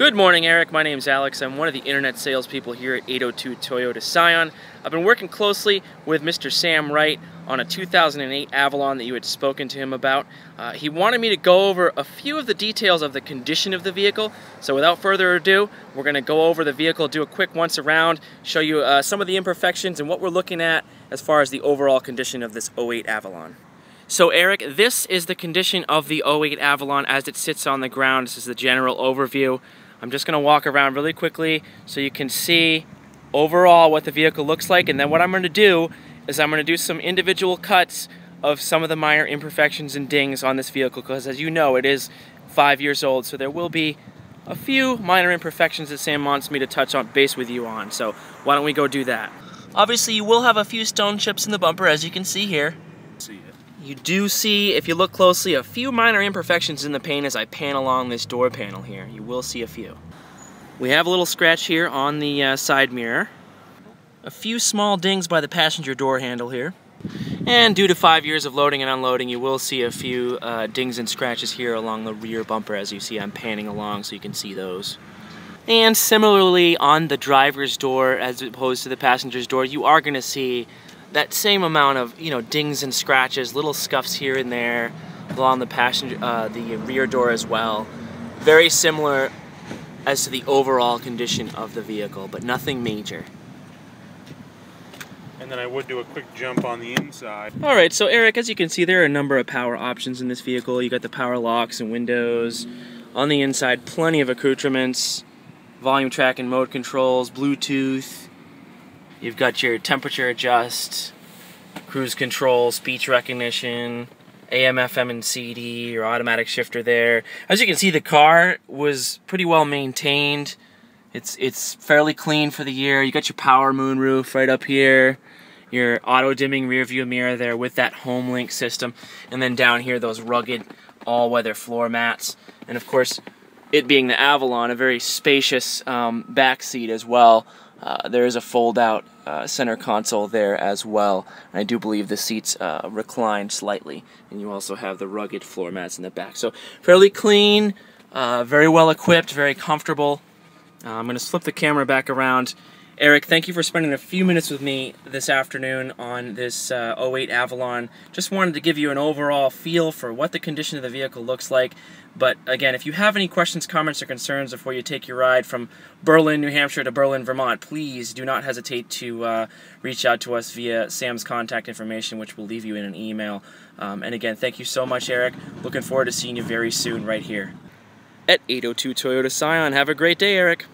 Good morning, Eric. My name is Alex. I'm one of the internet salespeople here at 802 Toyota Scion. I've been working closely with Mr. Sam Wright on a 2008 Avalon that you had spoken to him about. Uh, he wanted me to go over a few of the details of the condition of the vehicle. So without further ado, we're going to go over the vehicle, do a quick once around, show you uh, some of the imperfections and what we're looking at as far as the overall condition of this 08 Avalon. So Eric, this is the condition of the 08 Avalon as it sits on the ground. This is the general overview. I'm just to walk around really quickly so you can see overall what the vehicle looks like and then what I'm to do is I'm to do some individual cuts of some of the minor imperfections and dings on this vehicle because as you know it is five years old so there will be a few minor imperfections that Sam wants me to touch on base with you on so why don't we go do that. Obviously you will have a few stone chips in the bumper as you can see here. You do see, if you look closely, a few minor imperfections in the paint as I pan along this door panel here. You will see a few. We have a little scratch here on the uh, side mirror. A few small dings by the passenger door handle here. And due to five years of loading and unloading, you will see a few uh, dings and scratches here along the rear bumper as you see I'm panning along so you can see those. And similarly on the driver's door as opposed to the passenger's door, you are going to see that same amount of you know dings and scratches, little scuffs here and there along the passenger, uh, the rear door as well. Very similar as to the overall condition of the vehicle, but nothing major. And then I would do a quick jump on the inside. All right, so Eric, as you can see, there are a number of power options in this vehicle. You got the power locks and windows. On the inside, plenty of accoutrements, volume track and mode controls, Bluetooth, You've got your temperature adjust, cruise control, speech recognition, AM, FM, and CD, your automatic shifter there. As you can see, the car was pretty well maintained. It's it's fairly clean for the year. You got your power moonroof right up here, your auto dimming rear view mirror there with that HomeLink system, and then down here those rugged all-weather floor mats, and of course, it being the Avalon, a very spacious um, back seat as well. Uh, there is a fold-out uh, center console there as well. And I do believe the seats uh, recline slightly, and you also have the rugged floor mats in the back. So fairly clean, uh, very well equipped, very comfortable. Uh, I'm going to flip the camera back around. Eric, thank you for spending a few minutes with me this afternoon on this uh, 08 Avalon. Just wanted to give you an overall feel for what the condition of the vehicle looks like. But again, if you have any questions, comments, or concerns before you take your ride from Berlin, New Hampshire to Berlin, Vermont, please do not hesitate to uh, reach out to us via Sam's contact information, which we'll leave you in an email. Um, and again, thank you so much, Eric. Looking forward to seeing you very soon right here at 802 Toyota Scion. Have a great day, Eric.